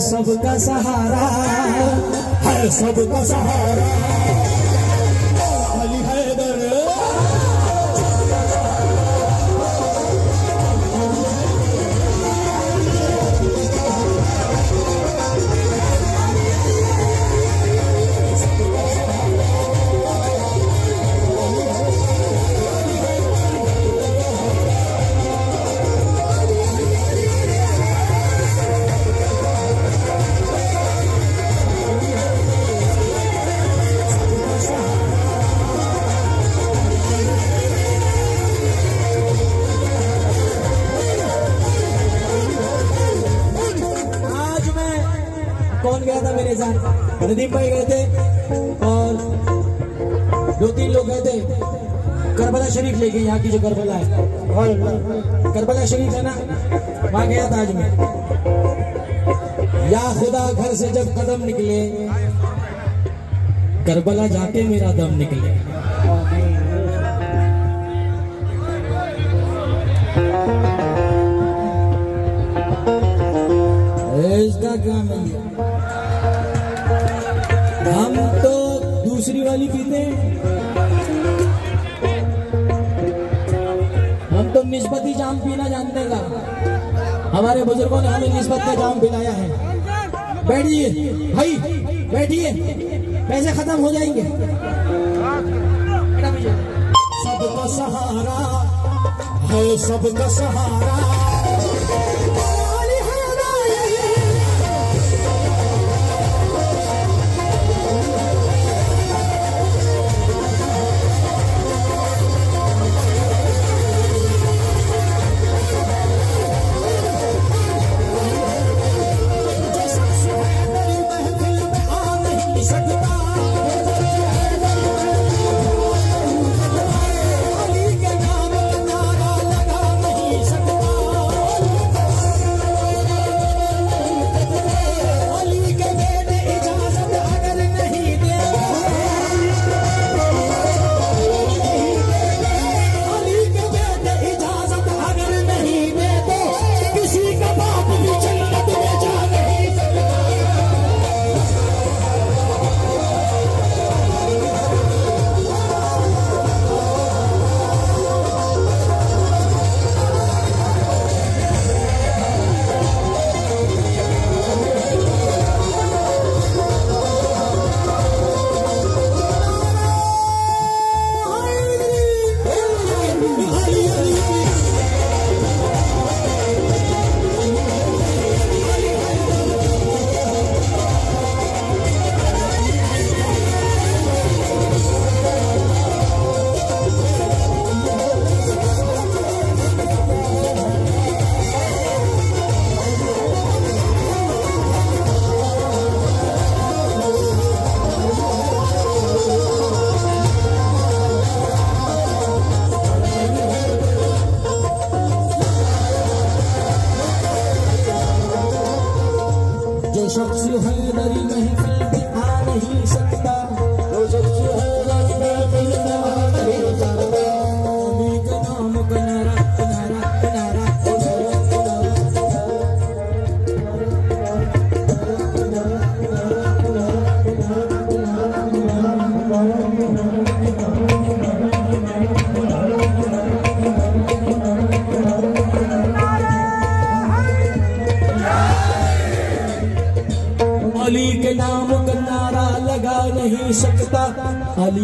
सबका सहारा है सबका सहारा। नदीम भाई गए थे और दो तीन लोग गए थे। करबला शरीफ लेके यहाँ की जो करबला है। करबला शरीफ है ना? वहाँ गया था आज में या खुदा घर से जब कदम निकले, करबला जाके मेरा दम निकले। इसका क्या नहीं हम तो दूसरी वाली पीते हैं। हम तो निस्बती जाम पीना जानते का हमारे बुज़ुर्गों ने हमें निस्बत का जाम पिलाया है। बैठिए, भाई, बैठिए। पैसे खत्म हो जाएँगे। सबका सहारा है सबका सहारा।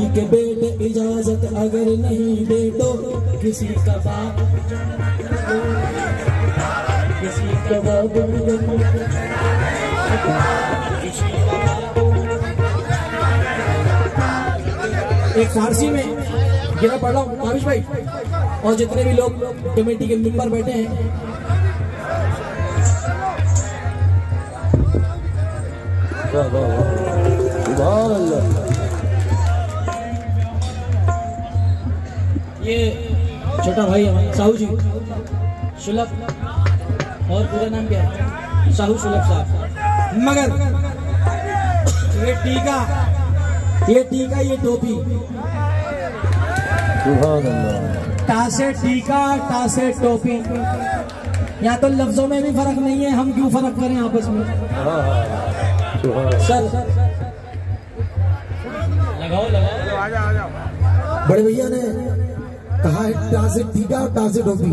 अली के बेटे इजाज़त अगर नहीं दे तो किसी का बाप किसी का बाप किसी। एक फारसी में गिरा पढ़ रहा हूँ काविश भाई और जितने भी लोग कमेटी के मेंबर बैठे हैं ये छोटा भाई हमारा साहू जी। सुलभ। और पूरा नाम क्या है? साहू सुलभ साहब। मगर ये टीका ये टीका ये टोपी। टासे टीका टासे टोपी। यहाँ तो लफ्जों में भी फ़र्क नहीं है हम क्यों फ़र्क करें आपस में? सर। लगाओ लगाओ। बड़े भैया ने कहा है? टासे टीका और टासे टोपी।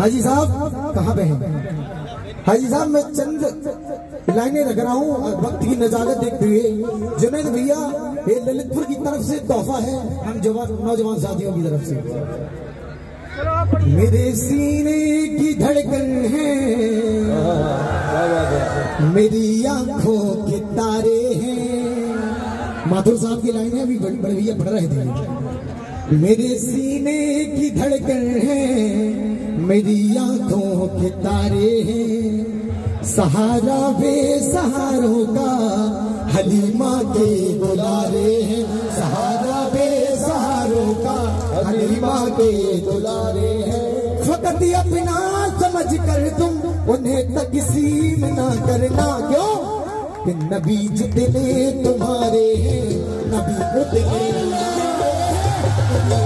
हाजी साहब, कहाँ पे हैं? हाजी साहब, मैं चंद लाइनें रख रहा हूँ। वक्त की नजाकत देखते हुए। जुनेद भैया, ये ललितपुर की तरफ़ से तोहफा है हम जवान, नौजवान साथियों की तरफ़ से। मेरे सीने की धड़कन है। मेरी आँखों के तारे हैं। माथुर साहब की लाइनें अभी बड़े बड़े भैया पढ़ रहे थे। मेरे सीने की धड़कन है, मेरी आँखों के तारे हैं। सहारा बेसहारों का हलीमा के दुलारे हैं। सहारा बेसहारों का हलीमा के दुलारे हैं। फकत अपना समझ कर तुम उन्हें तकसीम ना करना। क्यों? नबी जितने तुम्हारे हैं, नबी उतने। Thank you.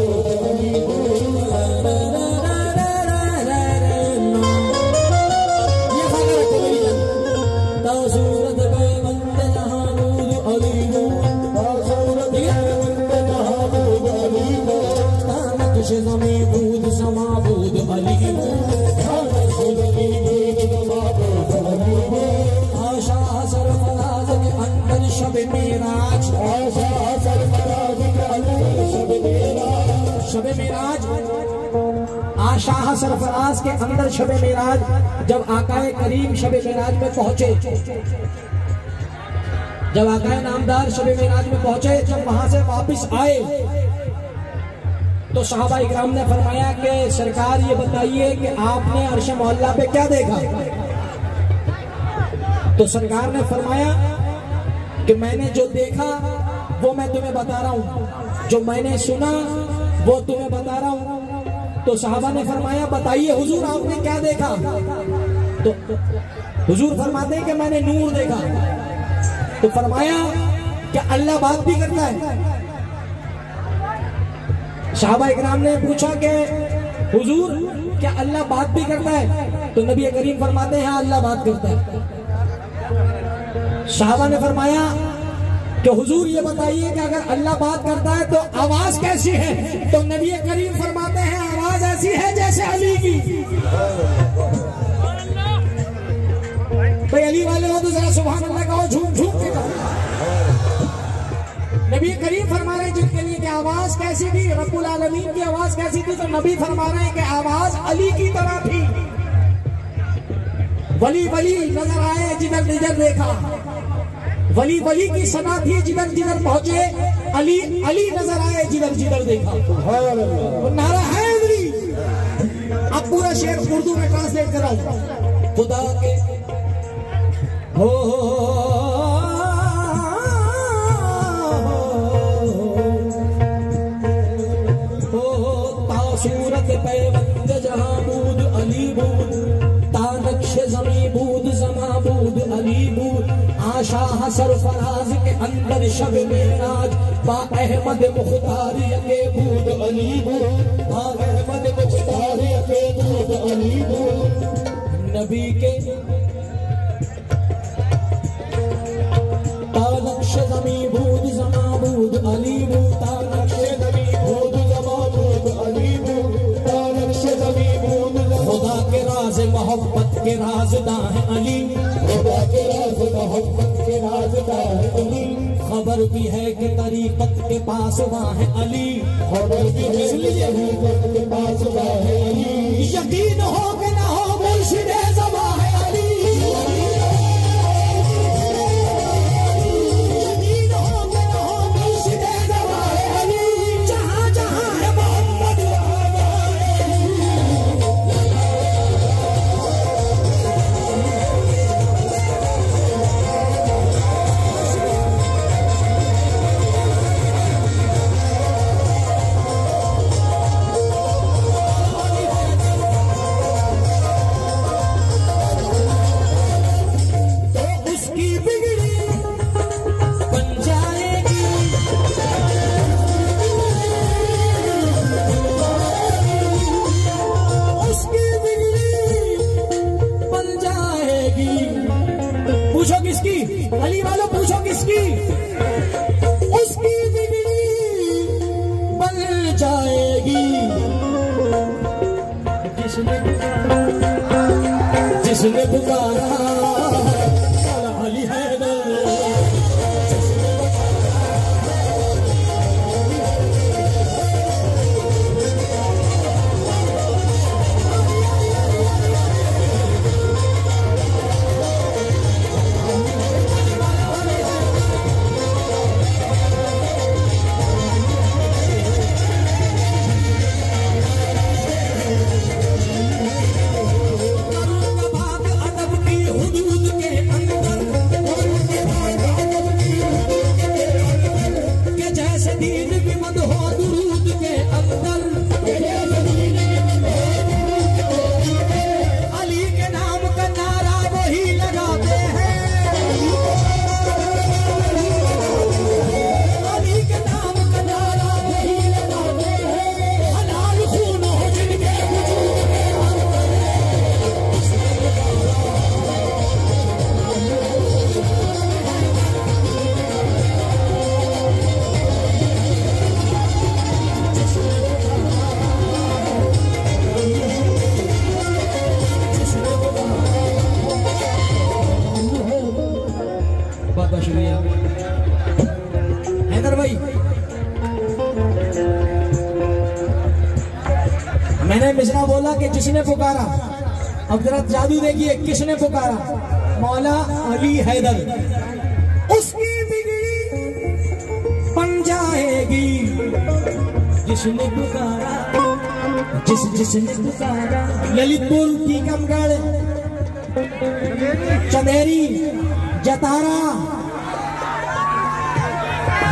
शब मेराज। आशाह सरफराज के अंदर शब मेराज। जब आकाए करीम शब मेराज में पहुँचे। जब आकाए नामदार शब मेराज में पहुँचे, जब वहाँ से वापस आए तो साहबा इकराम ने फरमाया कि, सरकार, ये बताइए कि आपने अर्श मोहल्ला पे क्या देखा? तो सरकार ने फरमाया कि, मैंने जो देखा, वो मैं तुम्हें बता रहा हूँ। जो मैंने सुना वो तुम्हें बता रहा हूँ। तो साहबा ने फरमाया, बताइए, हुजूर आपने क्या देखा? तो हुजूर फरमाते हैं कि मैंने नूर देखा। तो फरमाया कि अल्लाह बात भी करता है। साहबा इकराम ने पूछा कि, हुजूर, क्या अल्लाह बात भी करता है? तो नबी करीम फरमाते हैं हाँ अल्लाह बात करता है। साहबा ने फरमाया कि हुजूर ये बताइए कि अगर अल्लाह बात करता है तो आवाज़ कैसी है? तो नबी करीम फरमाते हैं, आवाज़ ऐसी है जैसे अली की। भाई, अली वाले हो तो जरा सुबह अल्लाह कहो, झूम झूम के कहो। नबी करीम फरमा रहे जिनके लिए कि आवाज़ कैसी थी, रब्बुल आलमीन की आवाज़ कैसी थी तो नबी फरमा रहे हैं कि आवाज़ अली की तरह थी। वली वली नज़र आए जिधर जिधर देखा। वली वली की सना थी जिधर जिधर पहुँचे अली अली नज़र आए जिधर जिधर देखा नारा है अली अब पूरा शेर उर्दू में ट्रांसलेट करा खुदा के हो हो तासूरत पैबंद जहाँ बूद अली बूद आशा सरफराज के अंदर शब मेराज, बा अहमद मुख्तार के बूद अली बा अहमद मुख्तार के बूद अली नबी के तानक्श जमी बूद जमा बूद अली बूद तानक्श जमी बूद जमा बूद अली बूद तानक्श जमी बूद खुदा के राज, मोहब्बत के राजदा है अली। खुदा के राज मोहब्बत के राजदार अली। खबर भी है कि तरीकत के पास वहाँ है अली। खबर भी है कि तरीकत के पास वहाँ है अली। यकीन हो कि ना हो, मुर्शिद जमा है मैंने मिश्रा बोला कि जिसने पुकारा? अब जरा जादू देखिए, किसने पुकारा? मौला अली हैदर। उसकी बिगड़ी बन जाएगी। जिसने पुकारा, जिस जिसने पुकारा। ललितपुर टीकमगढ़ चंदेरी, जतारा।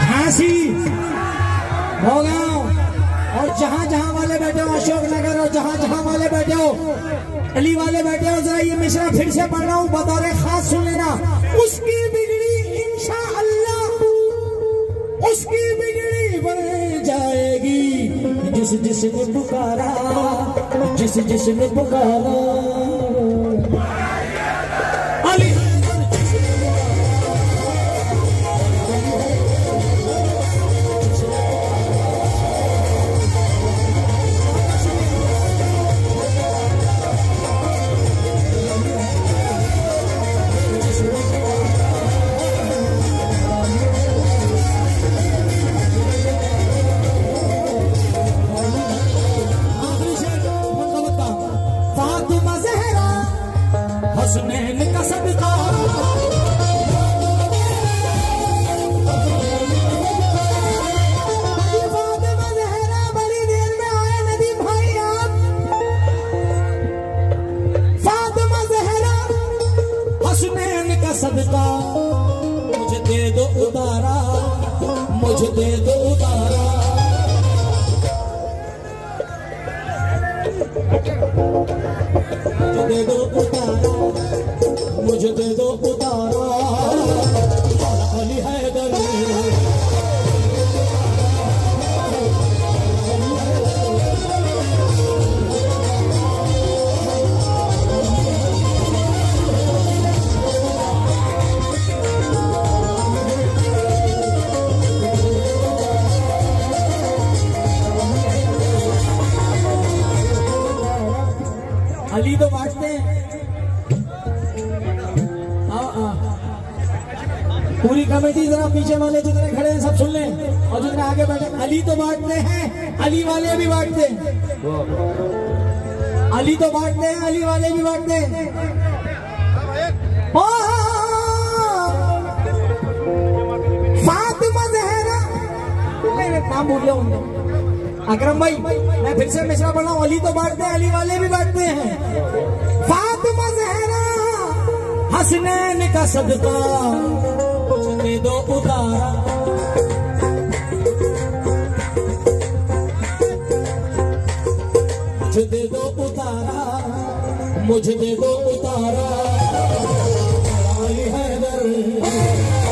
झांसी और जहाँ जहाँ वाले बैठे हो, अशोक नगर और जहाँ जहाँ वाले बैठे हो, अली वाले बैठे हो, जरा ये मिश्रा फिर से पढ़ रहा हूँ, बतौर खास सुन लेना। उसकी बिगड़ी इंशा अल्लाह उसकी बिगड़ी बन जाएगी। जिस जिसने पुकारा, जिस जिसने पुकारा वाले जितने खड़े हैं सब सुन लें। और जितने आगे बैठे अली तो बांटते हैं अली वाले भी बांटते हैं। अली तो बांटते हैं अली वाले भी बांटते हैं। जहरा। नहीं, नहीं, नाम भूल गया उनका। अकरम भाई मैं फिर से मिश्रा पढ़ा हूँ। अली तो बांटते हैं अली वाले भी बांटते हैं। फातिमा जहरा हसनैन का सदका। दो उतारा। मुझे दे दो उतारा मुझे दे दो उतारा। है हैदर